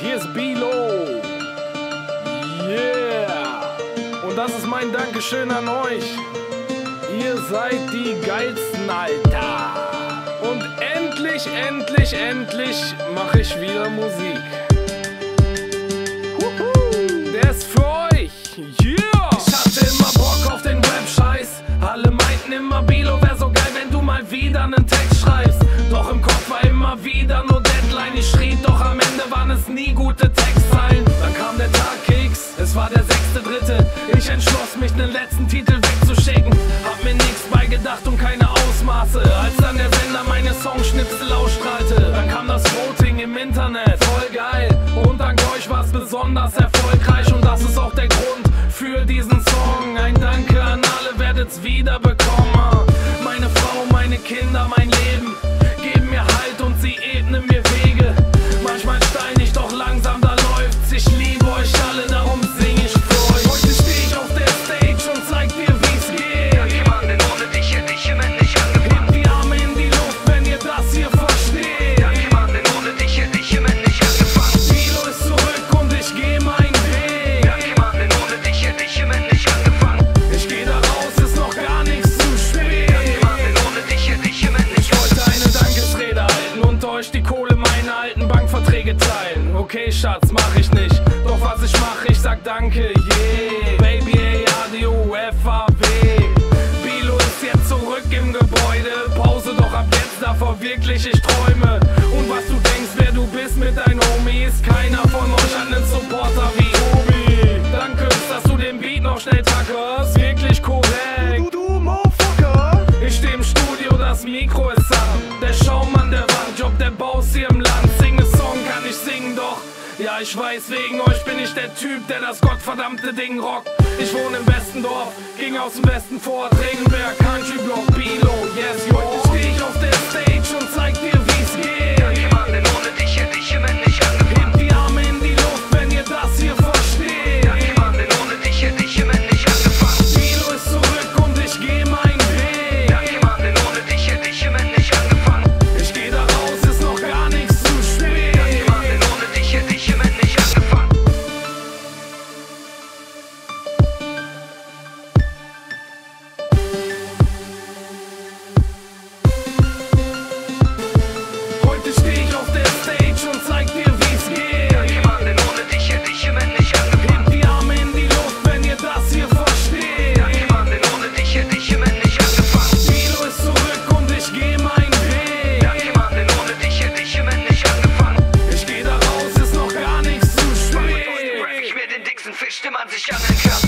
Hier ist Bilo. Yeah. Und das ist mein Dankeschön an euch. Ihr seid die geilsten, Alter. Und endlich, endlich, endlich mache ich wieder Musik. Huhu. Der ist für euch. Yeah. Ich hatte immer Bock auf den Web-Scheiß. Alle meinten immer, Bilo wäre so geil, wenn du mal wieder einen Text und keine Ausmaße. Als dann der Sender meine Songschnipsel ausstrahlte, dann kam das Voting im Internet. Voll geil. Und dank euch war's besonders erfolgreich. Und das ist auch der Grund für diesen Song. Ein Danke an alle, werdet's wieder bekommen. Meine Frau, meine Kinder, mein Bankverträge teilen. Okay, Schatz, mach ich nicht. Doch was ich mach, ich sag Danke, yeah. Baby, ey, ADO, FAW. Bilo ist jetzt zurück im Gebäude. Pause, doch ab jetzt davor wirklich ich träume. Und was du denkst, wer du bist mit deinen Homies, keiner von euch hat einen Supporter wie Ja, ich weiß, wegen euch bin ich der Typ, der das gottverdammte Ding rockt. Ich wohne im besten Dorf, ging aus dem Westen fort. Regenberg, Country Block, Bilo, yes, yo. Steh ich auf der Stage und zeig dir, geh da raus, ist noch gar nichts zu Raff spät. ich mir den dicksten